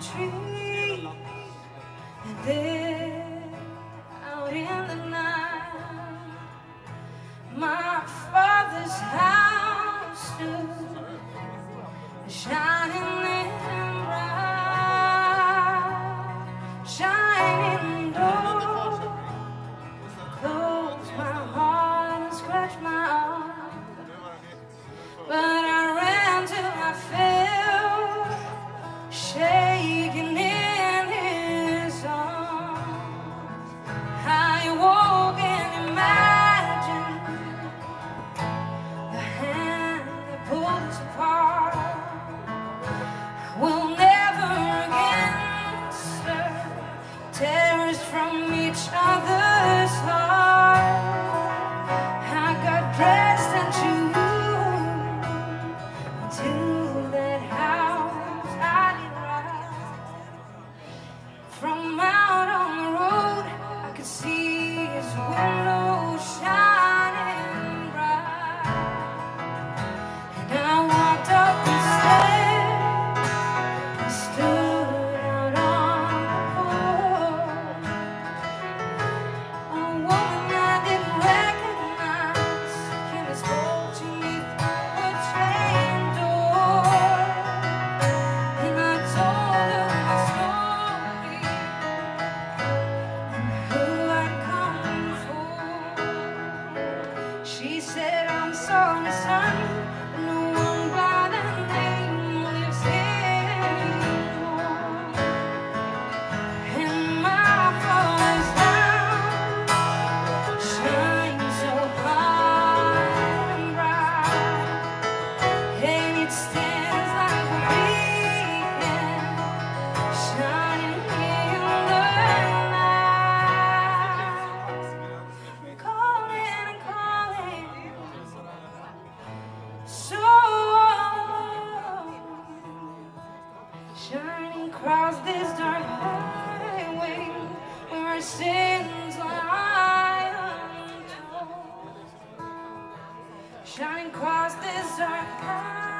tree And then out in the night My father's house stood. each other's heart. Cross this dark highway where our sins lie untold. Shining across this dark highway.